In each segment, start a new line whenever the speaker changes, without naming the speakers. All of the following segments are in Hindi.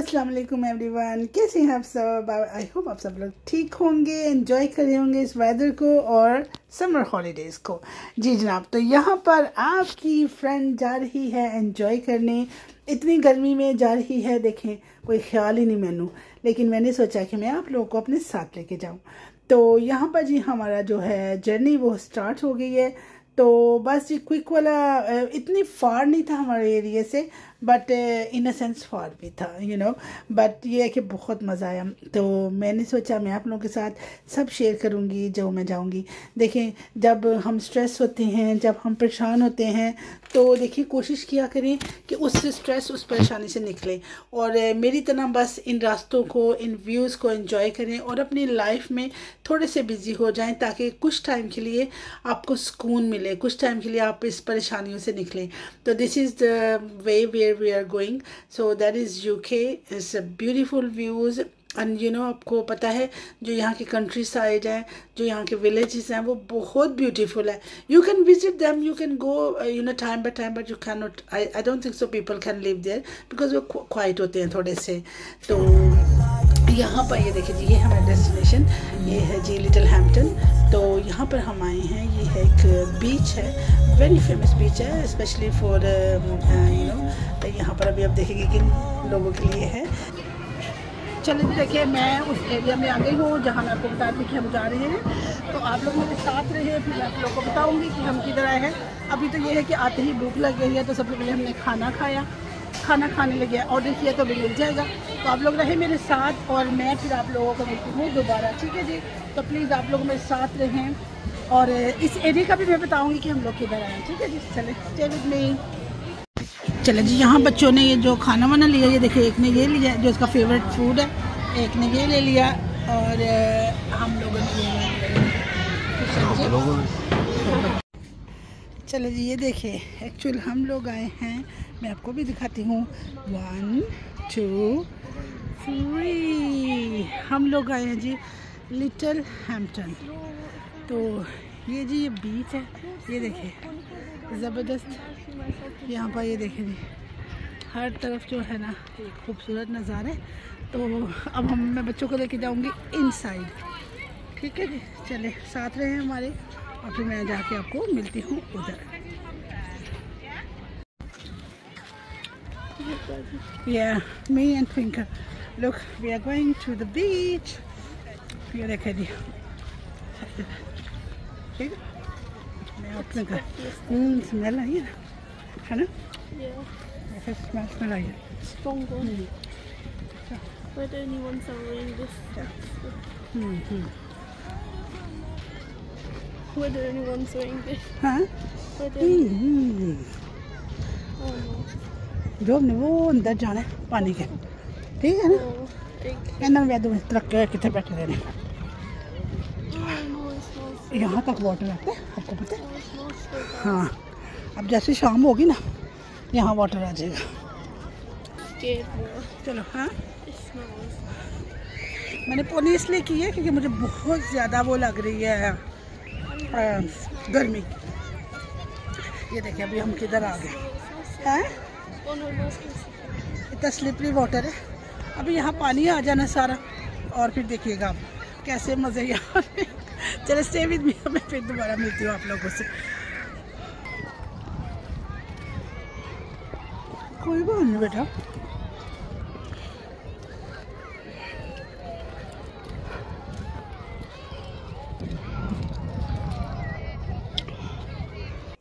अस्सलाम वालेकुम एवरीवन कैसे हैं आप सब? आई होप आप सब लोग ठीक होंगे एंजॉय कर रहे होंगे इस वेदर को और समर हॉलीडेज़ को। जी जनाब तो यहाँ पर आपकी फ्रेंड जा रही है एंजॉय करने। इतनी गर्मी में जा रही है, देखें, कोई ख्याल ही नहीं मैनू। लेकिन मैंने सोचा कि मैं आप लोगों को अपने साथ लेके जाऊँ। तो यहाँ पर जी हमारा जो है जर्नी वो स्टार्ट हो गई है। तो बस जी क्विक वाला इतनी फार नहीं था हमारे एरिया से। बट इन सेंस फार भी था यू नो बट ये है कि बहुत मज़ा आया. तो मैंने सोचा मैं आप लोगों के साथ सब शेयर करूँगी, जो मैं जाऊँगी. देखें जब हम स्ट्रेस होते हैं, जब हम परेशान होते हैं तो देखिए कोशिश किया करें कि उस स्ट्रेस उस परेशानी से निकलें. और मेरी तरह बस इन रास्तों को, इन व्यूज़ को इन्जॉय करें और अपनी लाइफ में थोड़े से बिज़ी हो जाएँ ताकि कुछ टाइम के लिए आपको सुकून मिले, कुछ टाइम के लिए आप इस परेशानियों से निकलें. तो this is the way way where we are going. So that is UK it's a beautiful views. And you know आपको पता है, जो यहाँ की कंट्री साइड है, जो यहाँ के विलेजेस हैं, वो बहुत ब्यूटीफुल है। You can visit them you can go you know time by time but you can not I I don't think so people can live there because वो क्वाइट होते हैं थोड़े से। तो यहाँ पर ये देखिए जी, ये हमारा डेस्टिनेशन ये है जी लिटिल हैम्पटन तो यहाँ पर हम आए हैं, ये है एक बीच है वेरी फ़ेमस बीच है स्पेशली फॉर यू नो यहाँ पर अभी आप देखेंगे किन लोगों के लिए है। चलिए देखिए, मैं उस एरिया में आ गई हूँ जहाँ मैं आपको बता दी कि हम जा रहे हैं। तो आप लोग मेरे साथ रहे फिर मैं आप लोगों को बताऊँगी कि हम किधर आए हैं। अभी तो ये है कि आते ही भूख लग गई है तो सबसे पहले हमने खाना खाया। खाना खाने लगे ऑर्डर किया तो अभी मिल जाएगा। तो आप लोग रहे मेरे साथ और मैं फिर आप लोगों को मिलती हूँ दोबारा, ठीक है जी? तो प्लीज़ आप लोग मेरे साथ रहें और इस एरिया का भी मैं बताऊँगी कि हम लोग किधर आए ठीक है जी? चले स्टे विद मी चले जी, यहाँ बच्चों ने ये जो खाना वाना लिया, ये देखिए, एक ने ये लिया जो इसका फेवरेट फ़ूड है, एक ने ये ले लिया और हम लोगों ने चलो जी, ये देखिए एक्चुअल हम लोग आए हैं। मैं आपको भी दिखाती हूँ। वन टू थ्री हम लोग आए हैं जी लिटिल हैम्पटन तो ये जी, ये बीच है। ये देखिए, ज़बरदस्त। यहाँ पर ये देखें जी, हर तरफ़ जो है ना एक खूबसूरत नज़ारे। तो अब हम, मैं बच्चों को लेके जाऊँगी इन साइड ठीक है जी, चले, साथ रहे हैं हमारे। और फिर मैं जाके आपको मिलती हूँ उधर Yeah, me and Twinkle. Look, we are going to the beach. ये देखे जी ठीक मैं अपने घर हम्म स्मेल आई है है ना ऐसे स्मेल स्मेल आई है
Strong one. We're the only ones that are wearing this.
Hmm hmm
We're whether anyone's wearing this. Huh? Whether...
Hmm.
Oh, no.
जो हमने वो अंदर जाना पानी के। ठीक है ना? इन्होंने वैद तरक्के कितने बैठे रहने यहाँ तक वाटर रहता है आपको पता है? हाँ। अब जैसे शाम होगी ना यहाँ वाटर आ जाएगा। चलो हाँ? मैंने पोनी इसलिए की है क्योंकि मुझे बहुत ज़्यादा वो लग रही है। गर्मी। ये देखिए, अभी हम किधर आ गए। हैं? इतना स्लिपरी वाटर है। अभी यहाँ पानी आ जाना सारा। और फिर देखिएगा आप, कैसे मज़े यहाँ चले स्टे विद मी मैं फिर दोबारा मिलती हूँ आप लोगों से। कोई बात नहीं बेटा।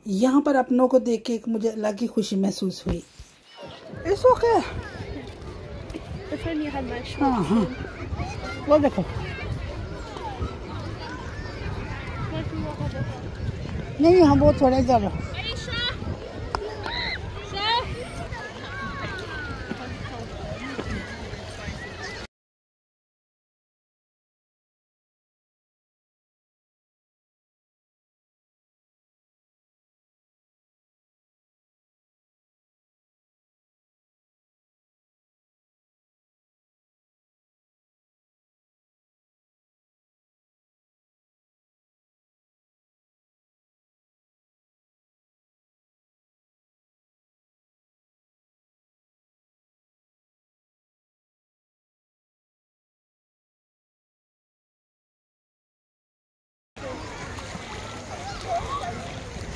यहाँ पर अपनों को देख के मुझे अलग ही खुशी महसूस हुई। इस वक्त हाँ। हाँ वो देखो. नहीं हम वो थोड़े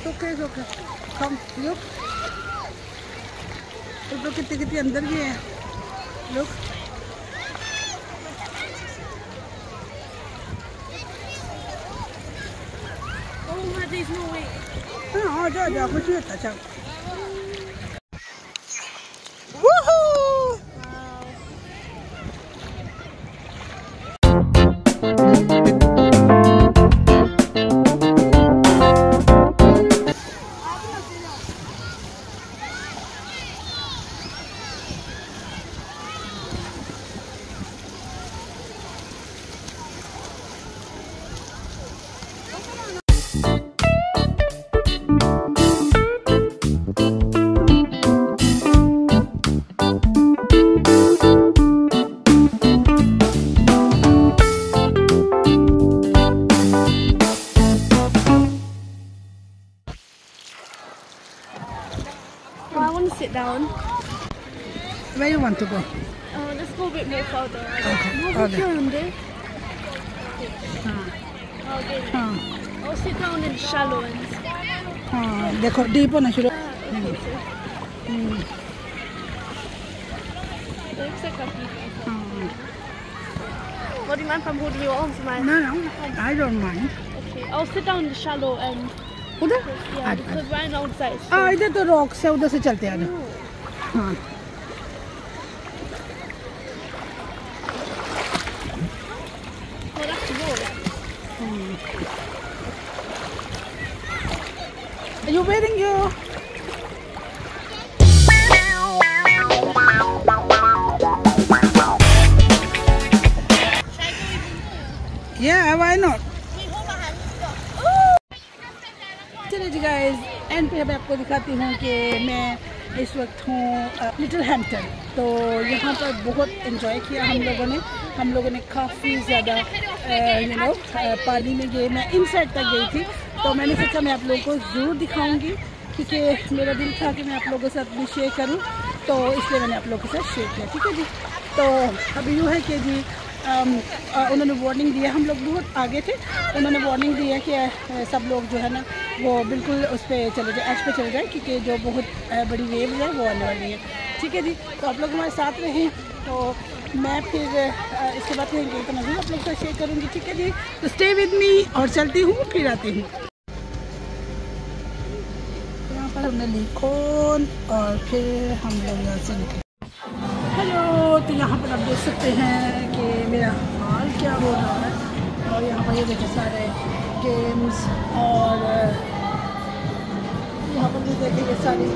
ज़्यादा ओके ओके। कम लुक तो कितने कितने अंदर भी है। Look
Oh.
हाँ जाओ जाओ कुछ नहीं होता
down.
Where you want to go?
Oh, let's go a bit more further.
Okay,
More
okay.
around there.
हाँ
Okay.
हाँ
I'll sit down in shallow ones.
हाँ देखो डीप होना शुरू
Ah, okay, so. It looks like a people.
हाँ
What do you mind if I'm holding your arms, man?
no no I don't mind
Okay. I'll sit down in the shallow end.
उधर
Yeah,
uh
because right now it's like.
हाँ इधर तो रॉक्स है उधर से चलते हैं
Oh.
हाँ
Oh, that's low.
Are you wearing your Yeah, why not? चलिए जी गाइस एंड पे मैं आपको दिखाती हूँ कि मैं इस वक्त हूँ लिटिल हैम्पटन तो यहाँ पर बहुत इन्जॉय किया हम लोगों ने। हम लोगों ने काफ़ी ज़्यादा यू नो पानी में गए। मैं इन साइड तक गई थी। तो मैंने सोचा मैं आप लोगों को ज़रूर दिखाऊँगी, क्योंकि मेरा दिल था कि मैं आप लोगों के साथ भी शेयर करूँ। तो इसलिए मैंने आप लोगों के साथ शेयर किया, ठीक है जी? तो अभी यूँ है कि जी उन्होंने वार्निंग दिया, हम लोग बहुत आगे थे। उन्होंने वार्निंग दिया कि सब लोग जो है ना, वो बिल्कुल उस पर चले जाए एच पे चले जाए, क्योंकि जो बहुत बड़ी वेव है, वो आने वाली है। ठीक है जी तो आप लोग हमारे साथ रहें तो मैं फिर इसके बाद कहेंगे तो मैं आप लोग से शेयर करूँगी, ठीक है जी? तो स्टे विद मी और चलती हूँ, फिर आती हूँ। यहाँ पर हमने लिखोन और फिर हम लोग यहाँ से निकले। तो यहाँ पर आप देख सकते हैं कि मेरा हाल क्या हो रहा है। और यहाँ पर ये देखे सारे गेम्स और, यहाँ पर भी देखे ये सारी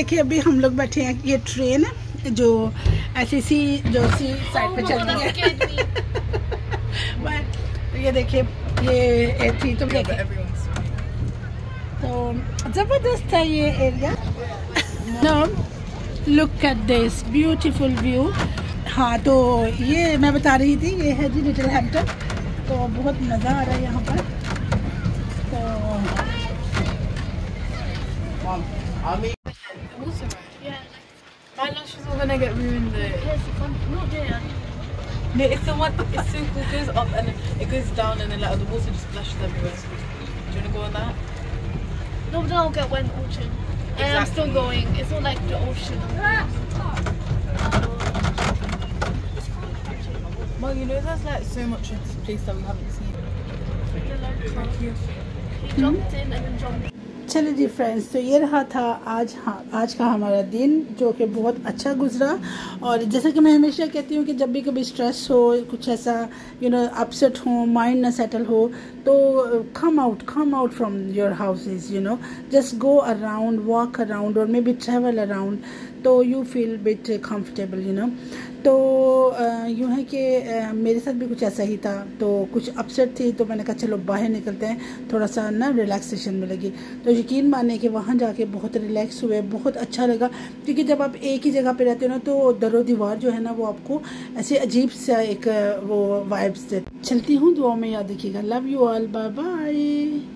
देखिए अभी हम लोग बैठे हैं ये ट्रेन है जो ऐसी सी जो सी साइड पे चलती है। ये देखिए ये थी तो तो ज़बरदस्त है ये area no look at this beautiful view हाँ तो ये मैं बता रही थी ये है जी लिटिल हैम्पटन तो बहुत मज़ा आ रहा है यहाँ पर।
Get ruined though.
Here's the fun. Not there.
No, it's the one, it's so cool. It goes up and it goes down and then like the water just splashes everywhere. Do you wanna go on that?
No, but then I'll get wet in the ocean. And I'm still going. It's not like the ocean.
Well, you know, there's like so much in this place that we haven't seen.
He jumped in and then jumped.
चलिए जी फ्रेंड्स तो ये रहा था आज हाँ आज का हमारा दिन, जो कि बहुत अच्छा गुजरा। और जैसा कि मैं हमेशा कहती हूँ कि जब भी कभी स्ट्रेस हो, कुछ ऐसा यू नो अपसेट हो माइंड ना सेटल हो तो come out come out from your houses you know just go around walk around और मे बी ट्रेवल अराउंड तो you feel bit comfortable you know तो यूँ है कि मेरे साथ भी कुछ ऐसा ही था। तो कुछ अपसेट थी तो मैंने कहा, चलो, बाहर निकलते हैं। थोड़ा सा, ना रिलैक्सेशन मिलेगी। तो यकीन माने कि वहाँ जाके बहुत रिलैक्स हुए, बहुत अच्छा लगा। क्योंकि जब आप एक ही जगह पे रहते हो ना तो दरो दीवार जो है ना, वो आपको ऐसे अजीब सा एक, वो वाइब्स चलती हूँ दुआ में याद रखिएगा। Love you all bye bye